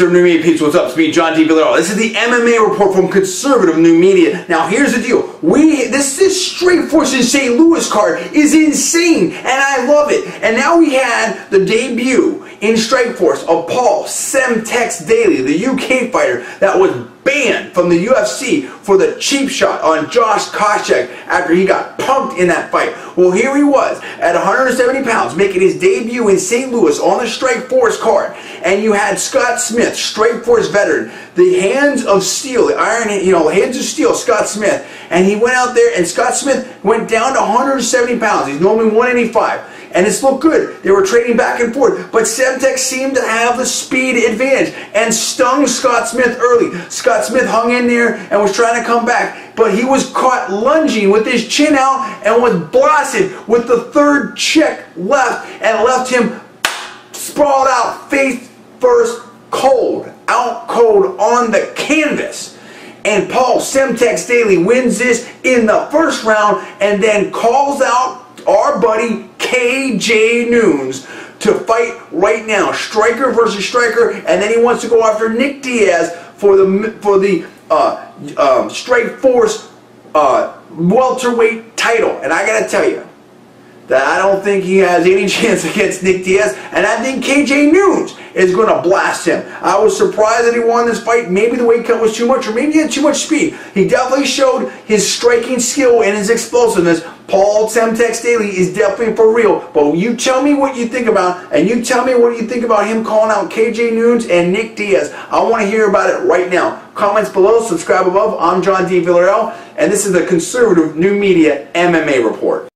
Conservative New Media peeps, what's up? It's me, John D. Villarreal. This is the MMA report from Conservative New Media. Now, here's the deal. We this this Strikeforce in St. Louis card is insane, and I love it. And now we had the debut in Strikeforce of Paul Semtex Daley, the UK fighter that was banned from the UFC for the cheap shot on Josh Koscheck after he got punked in that fight. Well, here he was at 170 pounds, making his debut in St. Louis on the Strikeforce card. And you had Scott Smith, Strikeforce veteran, the hands of steel, the iron, you know, hands of steel, Scott Smith. And he went out there, and Scott Smith went down to 170 pounds. He's normally 185 and it's looked good. They were trading back and forth, but Semtex seemed to have the speed advantage and stung Scott Smith early. Scott Smith hung in there and was trying to come back, but he was caught lunging with his chin out and was blasted with the third check left and left him sprawled out face first cold, out cold on the canvas. And Paul Semtex Daley wins this in the first round and then calls out our buddy KJ Noons to fight right now. Striker versus striker, and then he wants to go after Nick Diaz for the for the uh, um, Strikeforce uh, welterweight title. And I gotta tell you that I don't think he has any chance against Nick Diaz, and I think KJ Noons is to blast him. I was surprised that he won this fight. Maybe the weight cut was too much, or maybe he had too much speed. He definitely showed his striking skill and his explosiveness. Paul Semtex Daley is definitely for real. But you tell me what you think about, and you tell me what you think about him calling out KJ Noons and Nick Diaz. I want to hear about it right now. Comments below, subscribe above. I'm John D. Villarreal, and this is the Conservative New Media MMA Report.